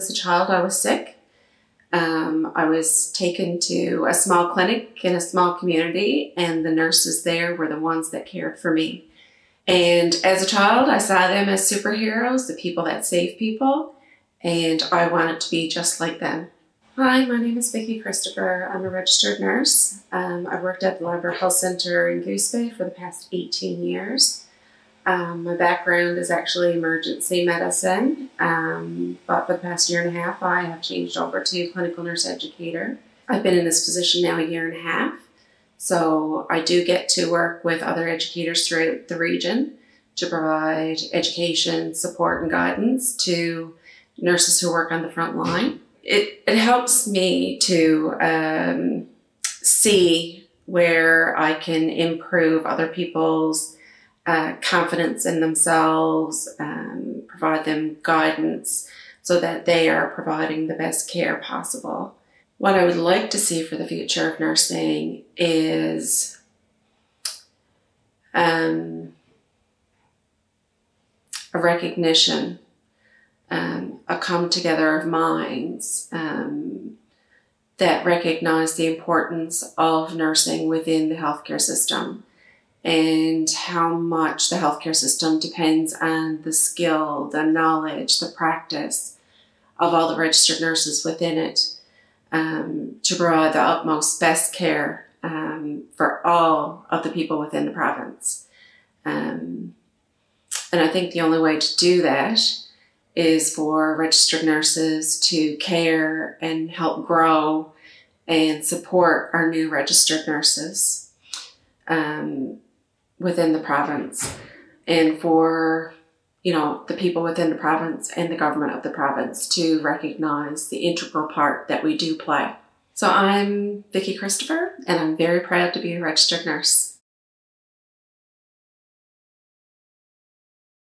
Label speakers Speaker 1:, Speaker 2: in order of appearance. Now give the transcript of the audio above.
Speaker 1: As a child, I was sick. Um, I was taken to a small clinic in a small community, and the nurses there were the ones that cared for me. And as a child, I saw them as superheroes, the people that save people, and I wanted to be just like them. Hi, my name is Vicki Christopher. I'm a registered nurse. Um, I've worked at the Labrador Health Center in Goose Bay for the past 18 years. Um, my background is actually emergency medicine, um, but for the past year and a half, I have changed over to clinical nurse educator. I've been in this position now a year and a half, so I do get to work with other educators throughout the region to provide education, support, and guidance to nurses who work on the front line. It, it helps me to um, see where I can improve other people's uh, confidence in themselves, um, provide them guidance so that they are providing the best care possible. What I would like to see for the future of nursing is um, a recognition, um, a come together of minds um, that recognize the importance of nursing within the healthcare system and how much the healthcare system depends on the skill, the knowledge, the practice of all the registered nurses within it um, to provide the utmost best care um, for all of the people within the province. Um, and I think the only way to do that is for registered nurses to care and help grow and support our new registered nurses. Um, within the province and for you know the people within the province and the government of the province to recognize the integral part that we do play. So I'm Vicki Christopher and I'm very proud to be a registered nurse.